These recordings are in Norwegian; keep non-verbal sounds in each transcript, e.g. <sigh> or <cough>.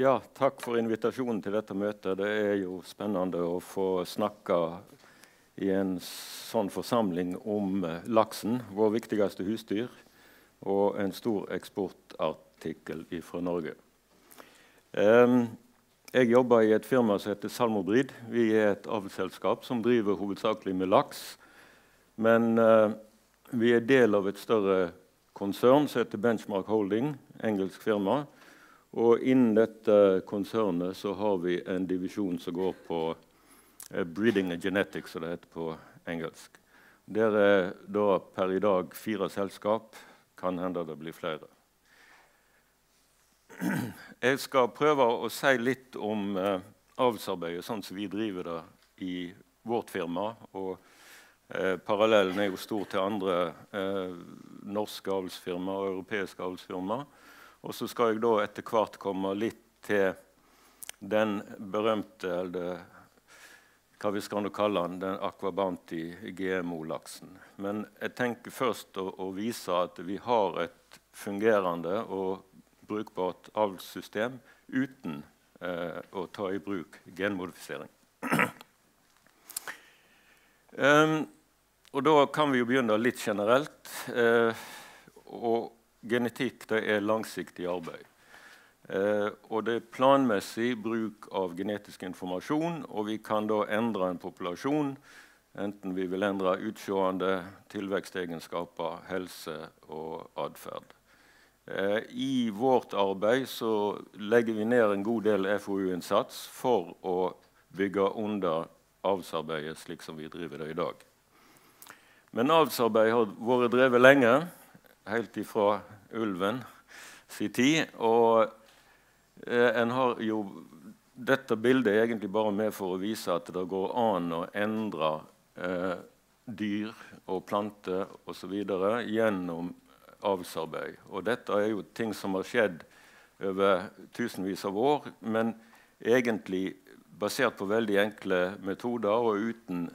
Ja, takk for invitasjonen til dette møtet. Det er jo spennende å få snakke i en sånn forsamling om eh, laksen, vår viktigste husdyr, og en stor eksportartikkel fra Norge. Jeg jobber i et firma som heter Salmobrid. Vi er et avlsselskap som driver hovedsakelig med laks. Men uh, vi er del av et større konsern som heter Benchmark Holding, engelsk firma. Og innen dette konsernet så har vi en divisjon som går på uh, breeding and genetics, som det heter på engelsk. Der er da per i dag fire selskap. Kan hende det blir flere. <clears throat> Jeg skal prøve å si litt om uh, avlsarbeidet sånn som vi driver det i vårt firma. og uh, Parallellen er jo stor til andre uh, norske avlsfirma og europeiske avlsfirma. Og så skal jeg da etter hvert komme litt til den berømte eller hva vi skal kalle den, den Aquabanti GMO-laksen. Men jeg tenker først å, å vise at vi har et fungerende og brukbart avlssystem uten eh, å ta i bruk genmodifisering. um, <clears throat> og Da kan vi jo begynne litt generelt. Eh, og genetikk det er langsiktig arbeid. Eh, og det er planmessig bruk av genetisk informasjon, og vi kan da endre en populasjon enten vi vil endre utseende, tilvekstegenskaper, helse og atferd. Eh, I vårt arbeid så legger vi ned en god del FoU-innsats for å bygge under avlsarbeidet slik som vi driver det i dag. Men avlsarbeid har vært drevet lenge, helt ifra ulven sin tid. Og eh, en har jo dette bildet er egentlig bare med for å vise at det går an å endre eh, dyr og planter osv. gjennom avlsarbeid. Og dette er jo ting som har skjedd over tusenvis av år, men egentlig basert på veldig enkle metoder. Og uten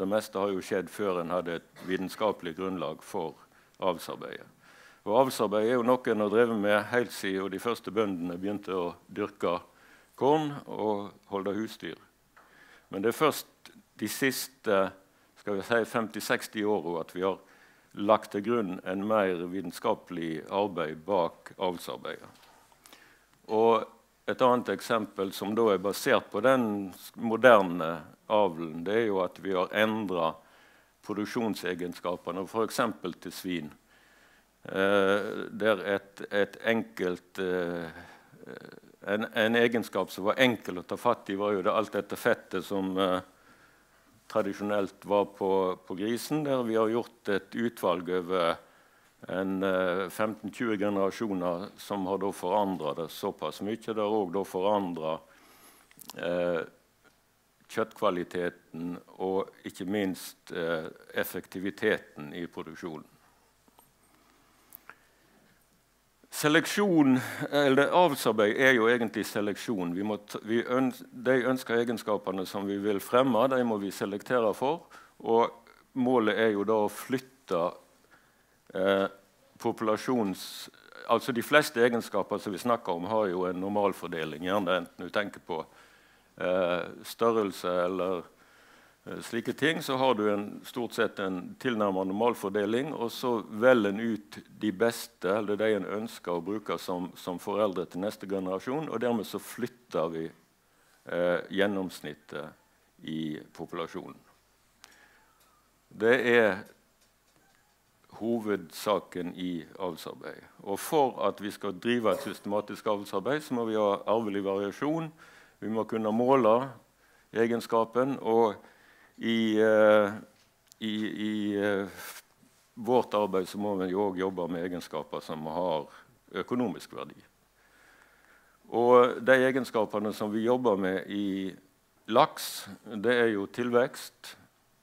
det meste har jo skjedd før en hadde et vitenskapelig grunnlag for avlsarbeidet. Og Avlsarbeid er jo noe en har med helt siden de første bøndene begynte å dyrke korn og holde husdyr. Men det er først de siste si, 50-60 åra at vi har lagt til grunn en mer vitenskapelig arbeid bak avlsarbeidet. Og et annet eksempel som da er basert på den moderne avlen, det er jo at vi har endra produksjonsegenskapene, f.eks. til svin. Eh, der et, et enkelt eh, en, en, egenskap som var enkel å ta fatt i, var jo det alt dette fettet som eh, tradisjonelt var på, på, grisen, der vi har gjort et utvalg over 15-20 eh, generasjoner som har forandra det såpass mye. Det har òg forandra eh, kjøttkvaliteten og ikke minst eh, effektiviteten i produksjonen. Seleksjon, eller Avlsarbeid er jo egentlig seleksjon. Vi må vi øns de ønska egenskapene som vi vil fremme, de må vi selektere for. Og målet er jo da å flytte eh, populasjons... Altså De fleste egenskaper som vi snakker om, har jo en normalfordeling. Gjerne enten du tenker på størrelse eller Eh, slike ting, så har du en, stort sett en tilnærmet normalfordeling. Og så velger en ut de beste, eller de en ønsker å bruke som, som, foreldre til neste generasjon. Og dermed så flytter vi eh, gjennomsnittet i populasjonen. Det er hovedsaken i avlsarbeid. Og for at vi skal drive et systematisk avlsarbeid, så må vi ha arvelig variasjon. Vi må kunne måle egenskapen. og i, uh, i, i uh, vårt arbeid så må vi òg jobbe med egenskaper som har økonomisk verdi. Og de egenskapene som vi jobber med i laks, det er jo tilvekst,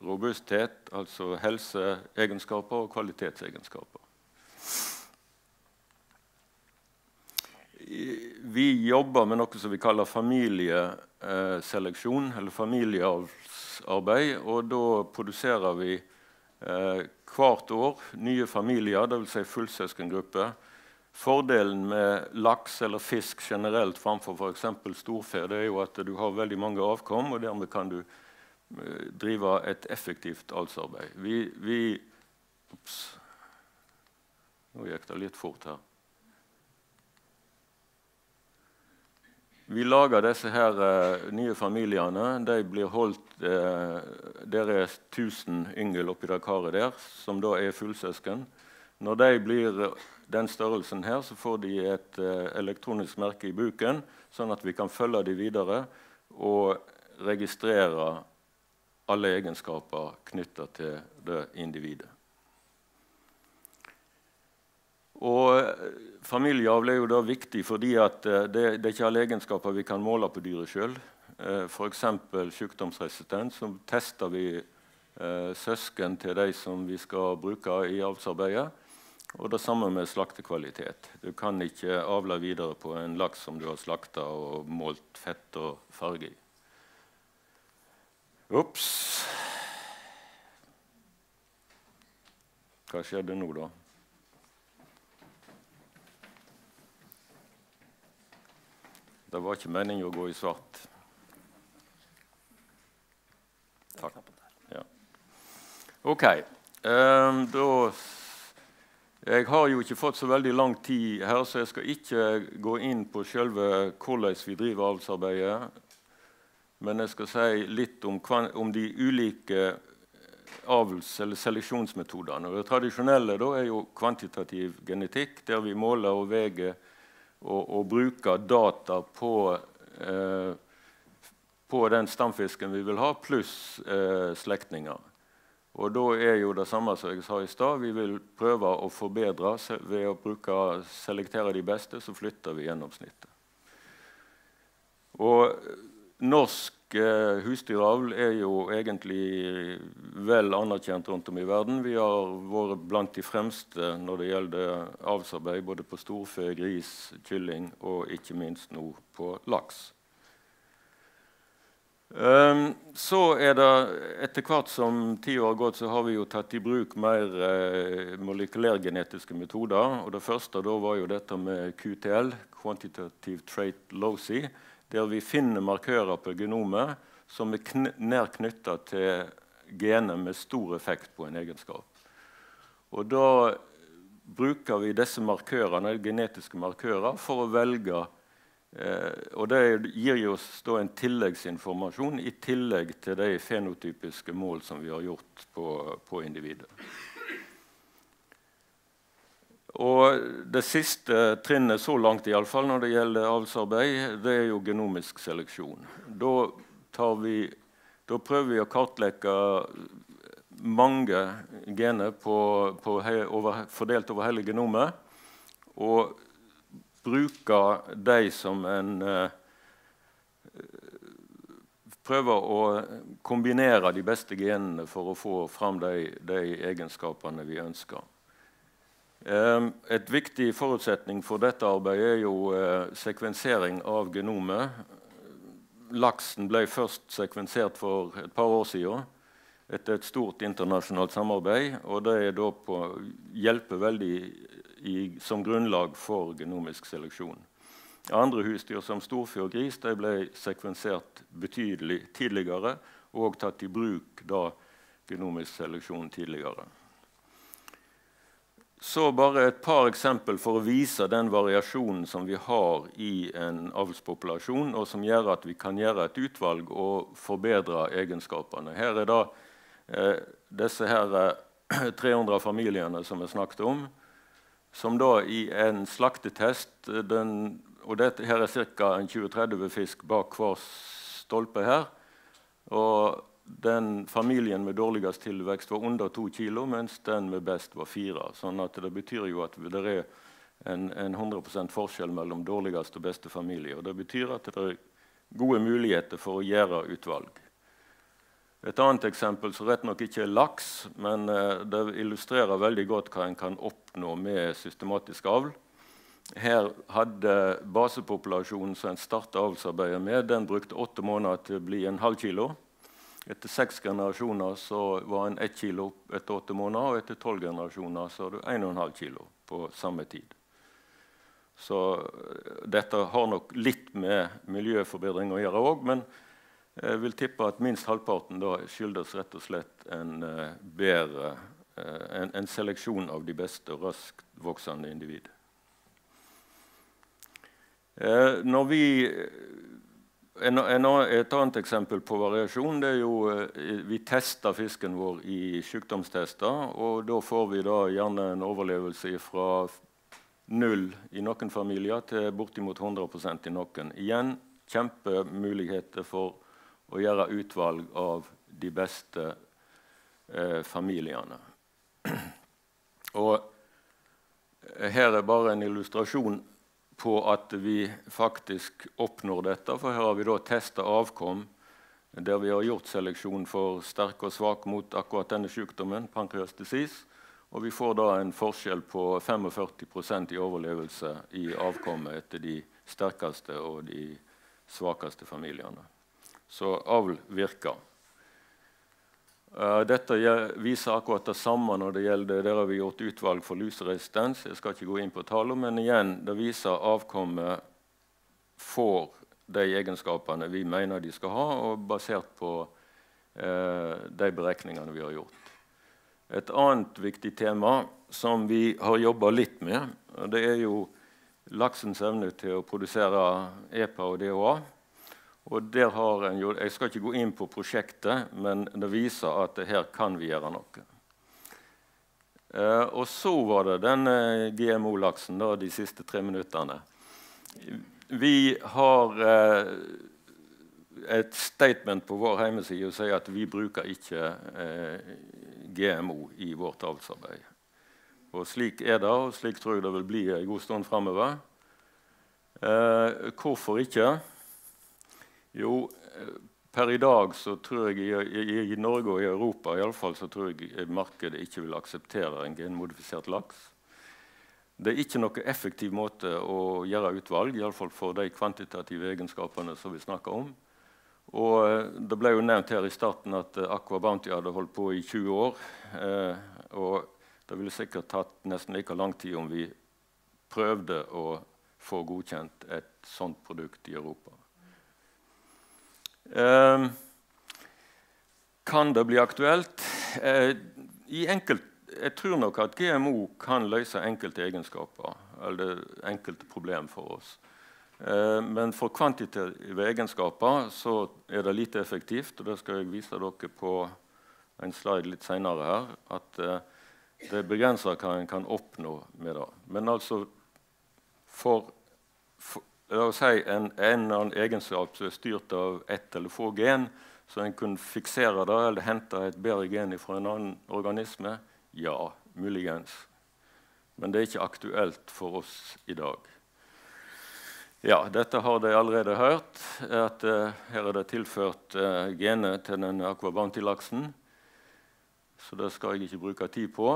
robusthet, altså helseegenskaper og kvalitetsegenskaper. Vi jobber med noe som vi kaller familieseleksjon, eller familiearbeid. og da produserer vi eh, hvert år nye familier, dvs. Si fullsøskengrupper, Fordelen med laks eller fisk generelt framfor f.eks. storfe det er jo at du har veldig mange avkom, og dermed kan du eh, drive et effektivt avlsarbeid. Vi, vi Ops. Nå gikk det litt fort her. Vi lager disse her uh, nye familiene. De blir holdt uh, Der er 1000 yngel oppi det karet der, som da er fullsøsken. Når de blir den størrelsen her, så får de et uh, elektronisk merke i buken, sånn at vi kan følge dem videre og registrere alle egenskaper knytta til det individet. Og eh, Familieavl er jo da viktig fordi at eh, det, det er ikke alle egenskaper vi kan måle på dyret sjøl. Eh, F.eks. sykdomsresistens. Så tester vi søsken til de som vi skal bruke i avlsarbeidet. Og det samme med slaktekvalitet. Du kan ikke avle videre på en laks som du har slakta og målt fett og farge i. Ops. Hva skjedde nå, da? Det var ikke meningen å gå i svart. Takk. Ja. OK. Um, da Jeg har jo ikke fått så veldig lang tid her, så jeg skal ikke gå inn på selve hvordan vi driver avlsarbeidet. Men jeg skal si litt om, om de ulike avls- eller seleksjonsmetodene. Det tradisjonelle er jo kvantitativ genetikk, der vi måler og veier og, og bruker data på, eh, på, den stamfisken vi vil ha, pluss eh, slektninger. Og da er jo det samme som jeg sa i stad. Vi vil prøve å forbedre ved å bruke, selektere de beste, så flytter vi gjennomsnittet. Og norsk eh, husdyravl er jo egentlig vel anerkjent rundt om i verden. Vi har vært blant de fremste når det gjelder avlsarbeid både på storfe, gris, kylling og ikke minst nå på laks. Um, så er det Etter hvert som tida har gått, så har vi jo tatt i bruk mer eh, molekylærgenetiske metoder. og Det første da var jo dette med QTL, Quantitative Trait Loci, der vi finner markører på genomet som er kn nær knytta til gener med stor effekt på en egenskap. Og da bruker vi disse markørene, genetiske markører for å velge eh, og Det gir oss da en tilleggsinformasjon i tillegg til de fenotypiske mål som vi har gjort på, på individet. Og det siste trinnet så langt i alle fall, når det gjelder avlsarbeid, det er jo genomisk seleksjon. Da, vi, da prøver vi å kartlegge mange gener på, på over, fordelt over hele genomet. Og bruke de som en uh, Prøver å kombinere de beste genene for å få fram de, de egenskapene vi ønsker. Ehm, et viktig forutsetning for dette arbeidet er jo eh, sekvensering av genomet. Laksen ble først sekvensert for et par år siden etter et stort internasjonalt samarbeid. og Det på, hjelper veldig i, som grunnlag for genomisk seleksjon. Andre husdyr som storfe og gris ble sekvensert betydelig tidligere og tatt i bruk da genomisk seleksjon tidligere. Så bare et par eksempel for å vise den variasjonen som vi har i en avlspopulasjon, og som gjør at vi kan gjøre et utvalg og forbedre egenskapene. Her er da eh, disse her, eh, <clears throat> 300 familiene som vi snakket om, som da i en slaktetest den, og dette, Her er ca. 20-30 fisk bak hver stolpe her. og den familien med dårligst tilvekst var under to kilo, mens den med best var fire. sånn at Det betyr jo at det er en, en 100 forskjell mellom dårligst og beste familie. og Det betyr at det er gode muligheter for å gjøre utvalg. Et annet eksempel som rett nok ikke er laks, men uh, det illustrerer veldig godt hva en kan oppnå med systematisk avl. Her hadde basepopulasjonen som en starta avlsarbeidet med, den brukte åtte måneder til å bli en halv kilo. Etter seks generasjoner så var en ett kilo etter åtte måneder, og etter tolv generasjoner så er du 1,5 kilo på samme tid. Så dette har nok litt med miljøforbedring å gjøre òg, men jeg vil tippe at minst halvparten da skyldes rett og slett en bedre en, en, seleksjon av de beste og raskt voksende individ. Eh, når vi en, en, et annet eksempel på variasjon det er jo eh, Vi tester fisken vår i sykdomstester. og Da får vi da gjerne en overlevelse fra null i noen familier til bortimot 100% i noen. Igjen kjempemuligheter for å gjøre utvalg av de beste eh, familiene. <clears throat> Og her er bare en illustrasjon på at vi faktisk oppnår dette. For her har vi da testa avkom der vi har gjort seleksjon for sterk og svak mot akkurat denne sykdommen, pankreastisis. Og vi får da en forskjell på 45% i overlevelse i avkommet etter de sterkeste og de svakeste familiene. Så avl virker. Uh, dette viser akkurat det samme når det gjelder der har vi gjort utvalg for luseresistens. Jeg skal ikke gå inn på tallene, men igjen, det viser avkommet får de egenskapene vi mener de skal ha, og basert på uh, de beregningene vi har gjort. Et annet viktig tema som vi har jobba litt med, det er jo laksens evne til å produsere EPA og DHA. Og der har en jo, Jeg skal ikke gå inn på prosjektet, men det viser at her kan vi gjøre noe. Eh, og så var det den GMO-laksen de siste tre minuttene. Vi har eh, et statement på vår hjemmeside som sier at vi bruker ikke eh, GMO i vårt avlsarbeid. Og slik er det, og slik tror jeg det vil bli en god stund framover. Eh, hvorfor ikke? Jo, per i dag så tror jeg i, i, i Norge og i Europa i alle fall, så tror jeg markedet ikke vil akseptere en genmodifisert laks. Det er ikke noen effektiv måte å gjøre utvalg, iallfall for de kvantitative egenskapene som vi snakker om. Og eh, Det ble jo nevnt her i starten at eh, Aqua Bounty hadde holdt på i 20 år. Eh, og det ville sikkert tatt nesten like lang tid om vi prøvde å få godkjent et sånt produkt i Europa. Ehm, kan det bli aktuelt? Eh, enkelt, jeg tror nok at GMO kan løse enkelte egenskaper eller enkelte problem for oss. Eh, men for kvantitative egenskaper så er det lite effektivt. og Det skal jeg vise dere på en slide litt senere her. At eh, det begrenser hva en kan oppnå med det. Men altså for, for la oss si, en, en eller annen egenskap som er styrt av ett eller få gen, så en kunne fiksere det eller hente et bedre gen fra en annen organisme? Ja, muligens. Men det er ikke aktuelt for oss i dag. Ja, dette har de allerede hørt. at uh, Her er det tilført uh, gener til den akvabantilaksen. Så det skal jeg ikke bruke tid på.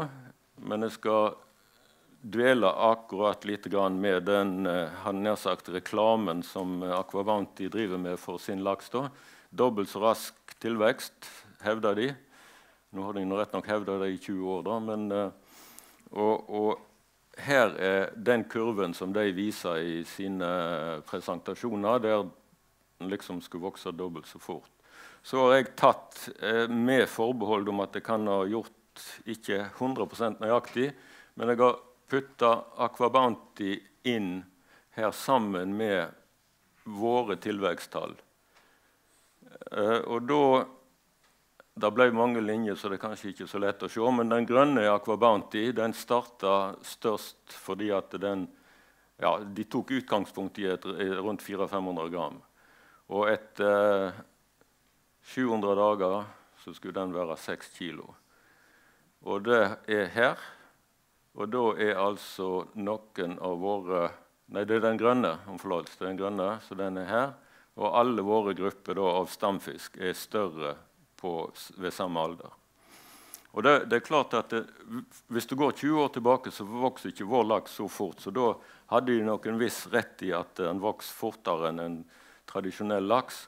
Men jeg skal dvele akkurat litt med den eh, sagt, reklamen som eh, Aquavanti driver med for sin laks. da. Dobbelt så rask tilvekst, hevder de. Nå har de rett nok hevda det i 20 år. da, men, eh, og, og, her er den kurven som de viser i sine presentasjoner, der den liksom skulle vokse dobbelt så fort. Så har jeg tatt med forbehold om at jeg kan ha gjort ikke 100% nøyaktig, men jeg har putta Aquabanti inn her sammen med våre tilveksttall. Eh, og da Det ble mange linjer, så det er kanskje ikke så lett å se. Men den grønne Aquabanti den starta størst fordi at den ja, De tok utgangspunkt i et, rundt 400-500 gram. Og etter 700 dager så skulle den være 6 kilo. Og det er her. Og da er altså noen av våre Nei, det er den grønne. om forlatelse, det er den grønne, så den er her. Og alle våre grupper da, av stamfisk er større på, ved samme alder. Og det, det er klart at det, Hvis du går 20 år tilbake, så vokser ikke vår laks så fort. Så da hadde de nok en viss rett i at den vokser fortere enn en tradisjonell laks.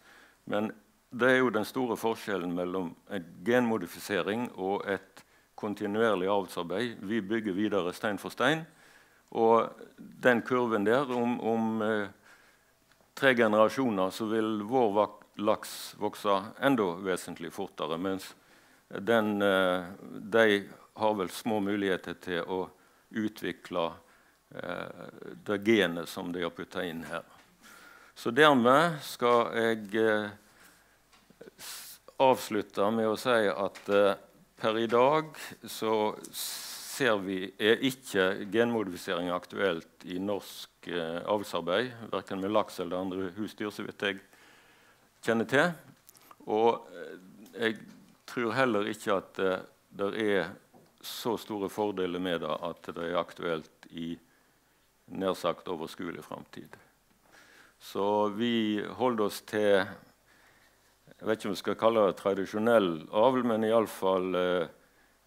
Men det er jo den store forskjellen mellom en genmodifisering og et kontinuerlig avlsarbeid. Vi bygger videre stein for stein. Og den kurven der, om, om eh, tre generasjoner, så vil vår laks vokse enda vesentlig fortere. Mens den, eh, de har vel små muligheter til å utvikle eh, det genet som de har putta inn her. Så dermed skal jeg avslutte med å si at per i dag så ser vi er ikke genmodifisering aktuelt i norsk eh, avlsarbeid, verken med laks eller andre husdyr, så vidt jeg kjenner til. Og eh, jeg tror heller ikke at eh, det er så store fordeler med det at det er aktuelt i nær sagt overskuelig framtid. Så vi holder oss til jeg vet ikke om vi skal kalle det tradisjonell avl, men iallfall eh,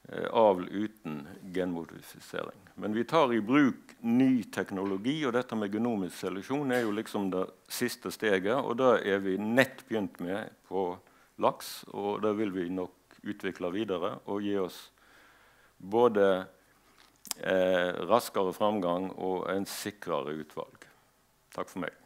Eh, avl uten genmodifisering. Men vi tar i bruk ny teknologi, og dette med genomisk seleksjon er jo liksom det siste steget. Og det er vi nett begynt med på laks, og det vil vi nok utvikle videre og gi oss både eh, raskere framgang og en sikrere utvalg. Takk for meg.